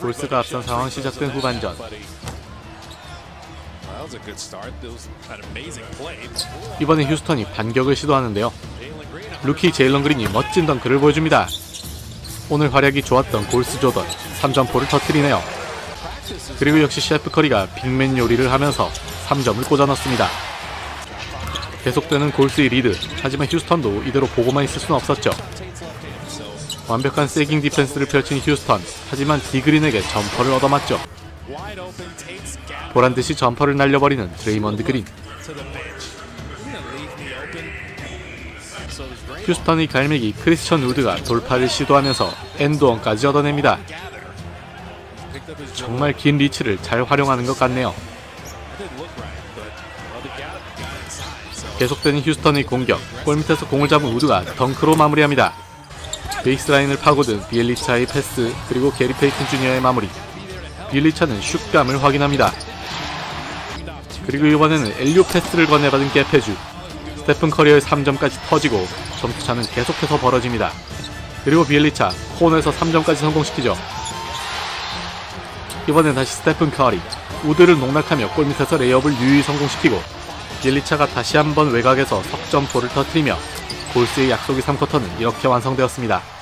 골스가 앞선 상황 시작된 후반전. 이번엔 휴스턴이 반격을 시도하는데요. 루키 제일런 그린이 멋진 덩크를 보여줍니다. 오늘 활약이 좋았던 골스 조던 3점포를 터뜨리네요. 그리고 역시 셰프 커리가 빅맨 요리를 하면서 3점을 꽂아 넣습니다. 계속되는 골스의 리드 하지만 휴스턴도 이대로 보고만 있을 수는 없었죠 완벽한 sagging defense를 펼친 휴스턴. 하지만 디그린에게 점퍼를 얻어맞죠. 보란듯이 점퍼를 날려버리는 드레이먼드 그린. 휴스턴의 갈매기 크리스천 우드가 돌파를 시도하면서 and one까지 얻어냅니다. 정말 긴 리치를 잘 활용하는 것 같네요. 계속되는 휴스턴의 공격. 골 밑에서 공을 잡은 우드가 덩크로 마무리합니다 베이스라인을 파고든 비엘리차의 패스 그리고 게리 페이튼 주니어의 마무리. 비엘리차는 슛감을 확인합니다. 그리고 이번에는 alley-oop 패스를 건네받은 깨페주. 스테픈 커리의 3점까지 터지고 점수차는 계속해서 벌어집니다. 그리고 비엘리차 코너에서 3점까지 성공시키죠. 이번엔 다시 스테픈 커리. 우드를 농락하며 골밑에서 레이업을 유유히 성공시키고 비엘리차가 다시 한번 외곽에서 석점포를 터뜨리며 골스의 약속의 3쿼터는 이렇게 완성되었습니다